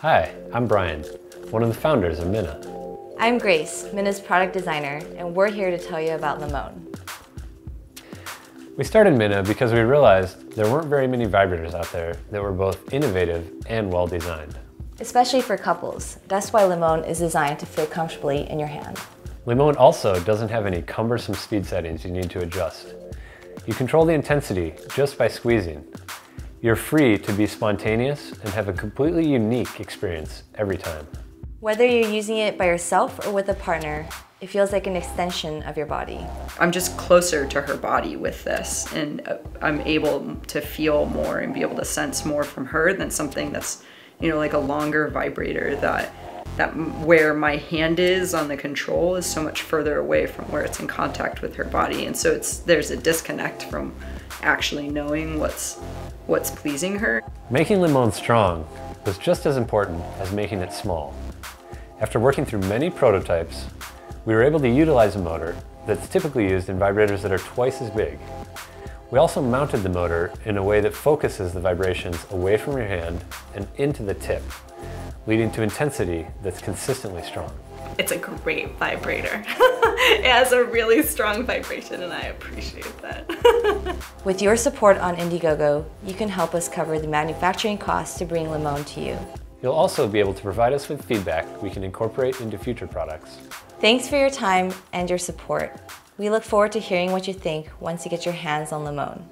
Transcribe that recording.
Hi, I'm Brian, one of the founders of Minna. I'm Grace, Minna's product designer, and we're here to tell you about Limon. We started Minna because we realized there weren't very many vibrators out there that were both innovative and well designed. Especially for couples. That's why Limon is designed to fit comfortably in your hand. Limon also doesn't have any cumbersome speed settings you need to adjust. You control the intensity just by squeezing. You're free to be spontaneous and have a completely unique experience every time. Whether you're using it by yourself or with a partner, it feels like an extension of your body. I'm just closer to her body with this and uh, I'm able to feel more and be able to sense more from her than something that's, you know, like a longer vibrator that that where my hand is on the control is so much further away from where it's in contact with her body and so it's there's a disconnect from actually knowing what's what's pleasing her. Making Limon strong was just as important as making it small. After working through many prototypes, we were able to utilize a motor that's typically used in vibrators that are twice as big. We also mounted the motor in a way that focuses the vibrations away from your hand and into the tip, leading to intensity that's consistently strong. It's a great vibrator. it has a really strong vibration and I appreciate that. With your support on Indiegogo, you can help us cover the manufacturing costs to bring Limon to you. You'll also be able to provide us with feedback we can incorporate into future products. Thanks for your time and your support. We look forward to hearing what you think once you get your hands on Limon.